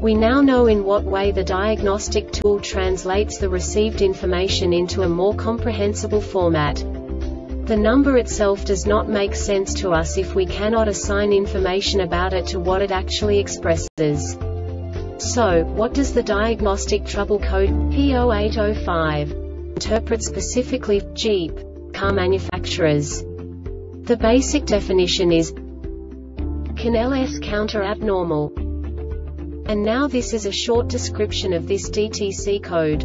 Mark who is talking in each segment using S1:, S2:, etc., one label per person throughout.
S1: We now know in what way the diagnostic tool translates the received information into a more comprehensible format. The number itself does not make sense to us if we cannot assign information about it to what it actually expresses. So, what does the diagnostic trouble code P0805 interpret specifically Jeep car manufacturers? The basic definition is CAN LS counter abnormal. And now this is a short description of this DTC code.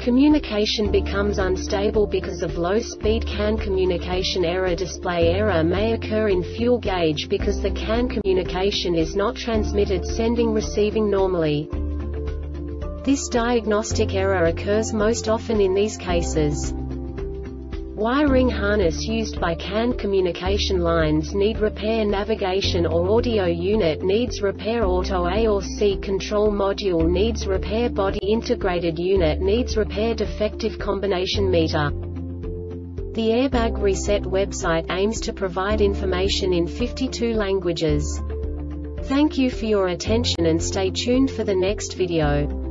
S1: Communication becomes unstable because of low-speed CAN communication error display error may occur in fuel gauge because the CAN communication is not transmitted sending receiving normally. This diagnostic error occurs most often in these cases. Wiring harness used by CAN communication lines need repair navigation or audio unit needs repair auto A or C control module needs repair body integrated unit needs repair defective combination meter. The Airbag Reset website aims to provide information in 52 languages. Thank you for your attention and stay tuned for the next video.